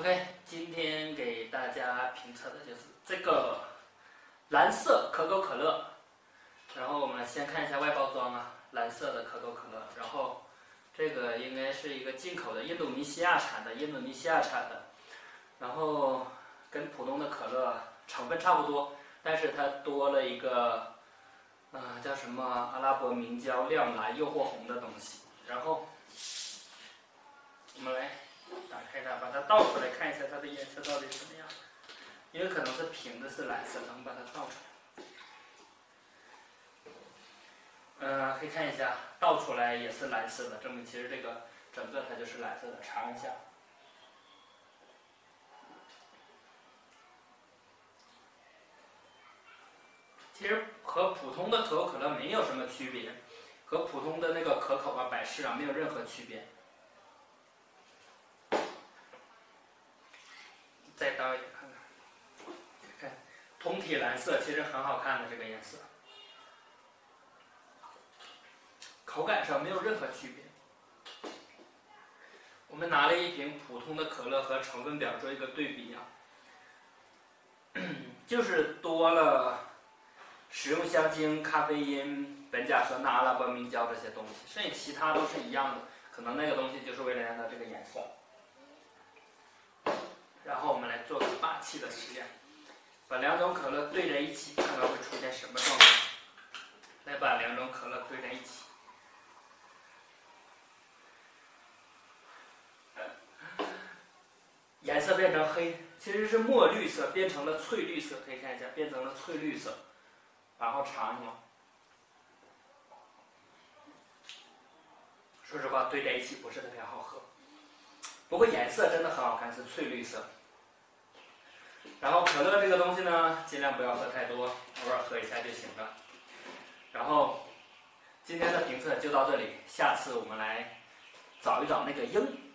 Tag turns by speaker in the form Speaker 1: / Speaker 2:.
Speaker 1: OK，今天给大家评测的就是这个蓝色可口可乐。然后我们先看一下外包装啊，蓝色的可口可乐。然后这个应该是一个进口的，印度尼西亚产的，印度尼西亚产的。然后跟普通的可乐成分差不多，但是它多了一个，啊叫什么阿拉伯明胶亮蓝诱惑红的东西。然后我们来打开它，把它倒出来看一下它的颜色到底什么样。因为可能是瓶子是蓝色的，我们把它倒出来。嗯，可以看一下，倒出来也是蓝色的，证明其实这个整个它就是蓝色的。尝一下。其实和普通的可口可乐没有什么区别，和普通的那个可口啊、百事啊没有任何区别。再倒一点，通体蓝色，其实很好看的这个颜色，口感上没有任何区别。我们拿了一瓶普通的可乐和成分表做一个对比啊，就是多了。食用香精、咖啡因、苯甲酸钠、阿拉伯明胶这些东西，剩下其他都是一样的，可能那个东西就是为了让它这个颜色。然后我们来做个霸气的实验，把两种可乐兑在一起，看看会出现什么状况。来把两种可乐兑在一起，颜色变成黑，其实是墨绿色变成了翠绿色，可以看一下，变成了翠绿色。然后尝一下，说实话，兑在一起不是特别好喝，不过颜色真的很好看，是翠绿色。然后可乐这个东西呢，尽量不要喝太多，偶尔喝一下就行了。然后今天的评测就到这里，下次我们来找一找那个鹰。